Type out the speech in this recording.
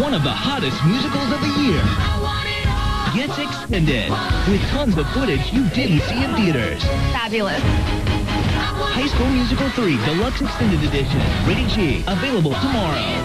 one of the hottest musicals of the year gets extended with tons of footage you didn't see in theaters. Fabulous. High School Musical 3 Deluxe Extended Edition. Rated G. Available tomorrow.